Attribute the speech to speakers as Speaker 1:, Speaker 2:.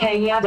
Speaker 1: Kayada.